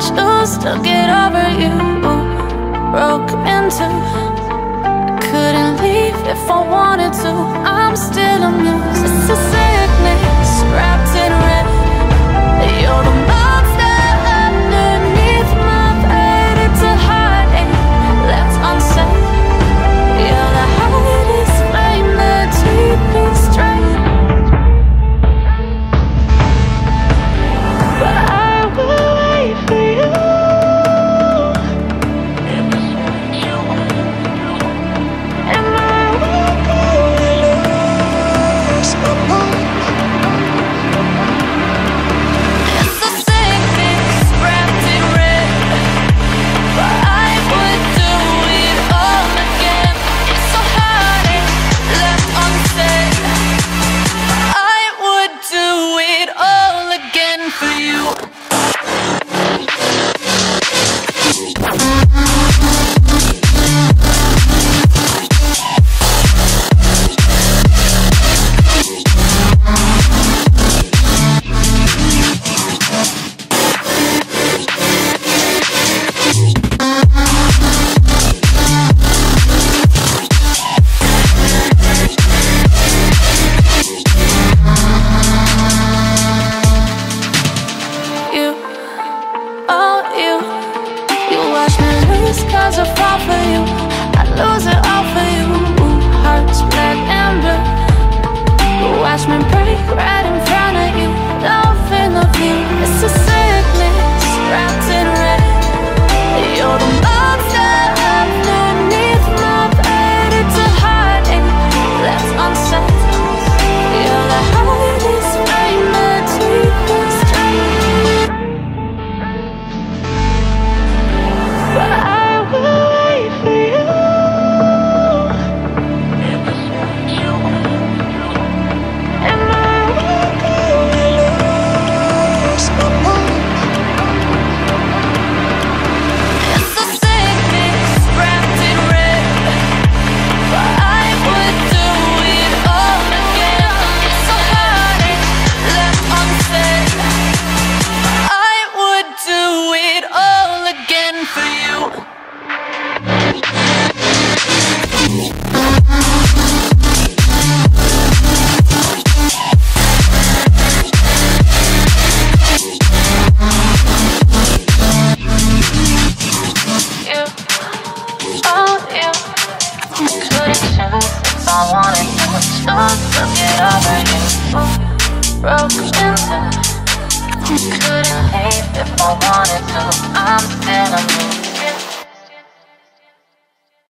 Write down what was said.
just to get over you. Broke into I couldn't leave if I wanted to. I'm still a mess As a far What's over you Broken Couldn't leave if I wanted to. I'm still a